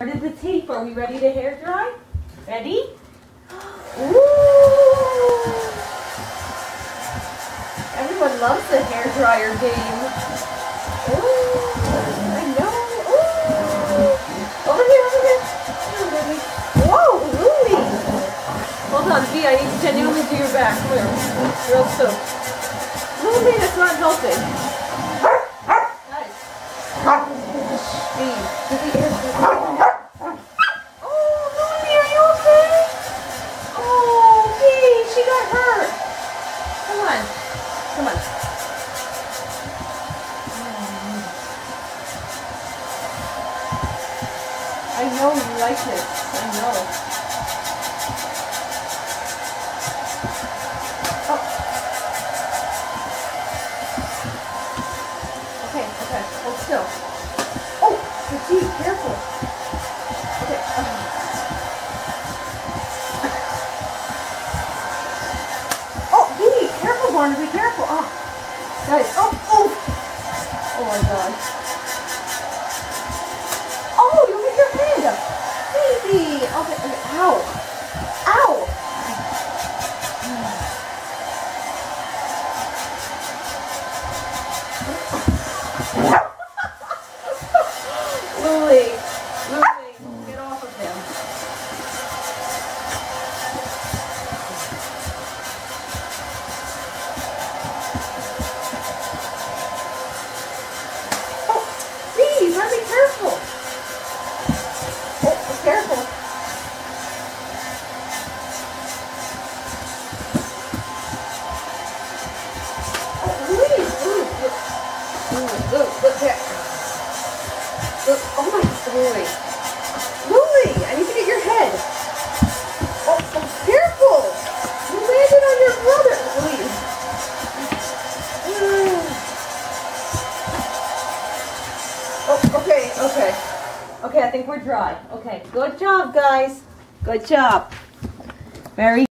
started the tape. Are we ready to hair dry? Ready? Ooh! Everyone loves the hair dryer game. Ooh! I know. Ooh! Over here, over here. Whoa, Louie! Hold on, V, I need to genuinely do your back. Come here. Real soap. Louie, that's not helping. I know you like it. I know. Oh. Okay, okay. Hold still. Oh, the. Careful. Okay. okay. Oh, Dee, careful, Barnaby, careful. Oh, guys, oh, oh. Oh my God. Ooh, look, look there. Look, oh my, Louie. Lily, I need to get your head. Oh, oh, careful. You landed on your brother, Lily. Oh, okay, okay. Okay, I think we're dry. Okay, good job, guys. Good job. Very